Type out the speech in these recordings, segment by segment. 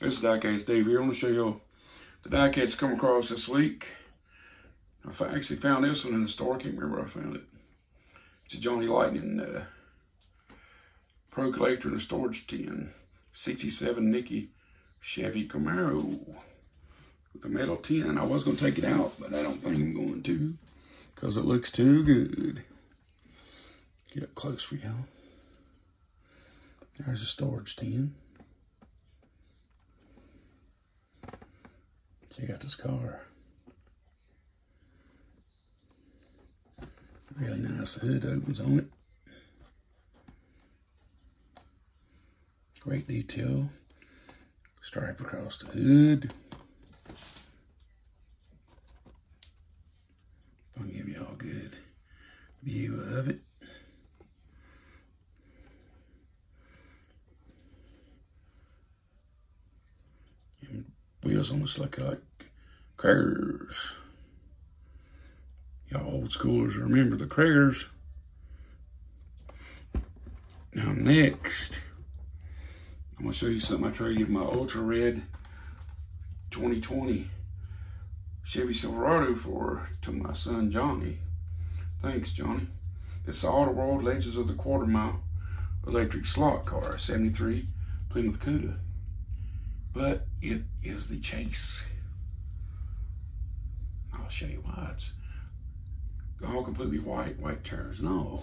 This is Diecast Dave here. I want to show you the diecast come across this week. I actually found this one in the store. I can't remember where I found it. It's a Johnny Lightning uh, Pro Collector in a storage tin. 67 Nickey Chevy Camaro with a metal tin. I was going to take it out, but I don't think I'm going to because it looks too good. Get up close for y'all. There's a storage tin. Check got this car. Really nice. Hood opens on it. Great detail. Stripe across the hood. I'll give you all a good view of it. wheels almost look like Cragars. Y'all old schoolers remember the Cragars. Now next, I'm gonna show you something I traded my Ultra Red 2020 Chevy Silverado for to my son Johnny. Thanks, Johnny. This Auto World Legends of the Quarter Mile electric slot car, 73 Plymouth Cuda but it is the chase. I'll show you why. It's all completely white, white tires. No,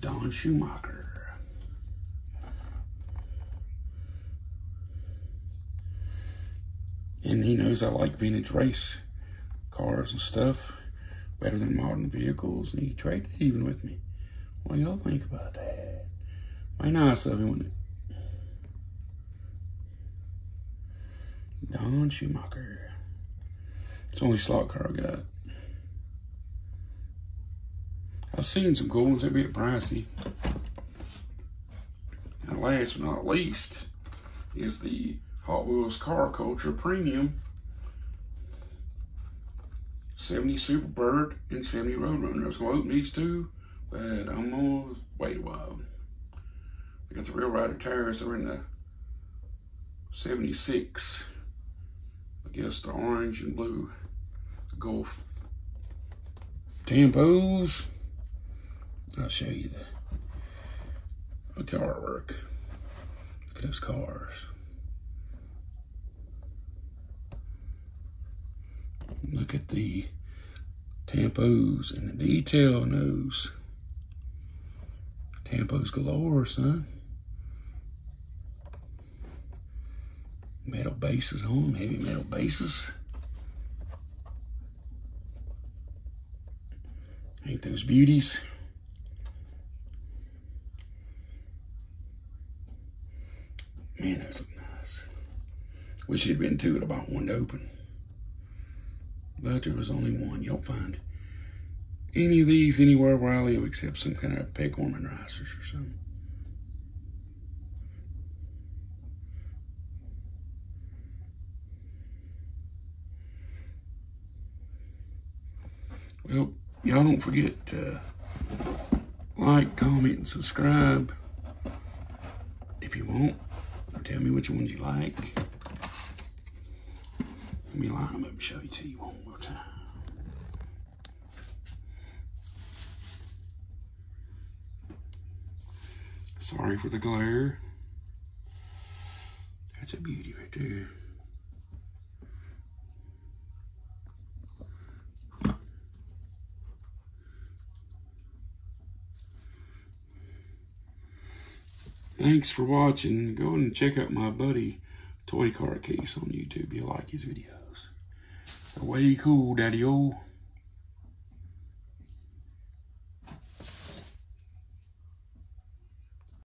Don Schumacher. And he knows I like vintage race cars and stuff better than modern vehicles. And he traded even with me. What y'all think about that? Might nice of him, wouldn't it? Don Schumacher. It's the only slot car I got. I've seen some cool ones, they're a bit pricey. And last but not least is the Hot Wheels Car Culture Premium 70 Superbird and 70 Roadrunner. I was to open these two, but I'm to wait a while. I got the Real Rider tires, they're in the 76 guess the orange and blue Gulf tampos. I'll show you the, the artwork. Look at those cars. Look at the tampos and the detail on those. Tampos galore, son. Bases on heavy metal bases. Ain't those beauties? Man, those look nice. Wish there'd been two at about one to open. But there was only one. You don't find any of these anywhere where I live except some kind of peg Pegorman racers or something. Well, y'all don't forget to like, comment, and subscribe if you want. Tell me which ones you like. Let me line them up and show you to you one more time. Sorry for the glare. That's a beauty right there. Thanks for watching. Go and check out my buddy Toy Car Case on YouTube. You'll like his videos. Way cool, Daddy-O.